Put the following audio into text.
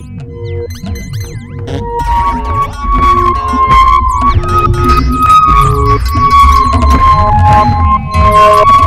Oh, my God.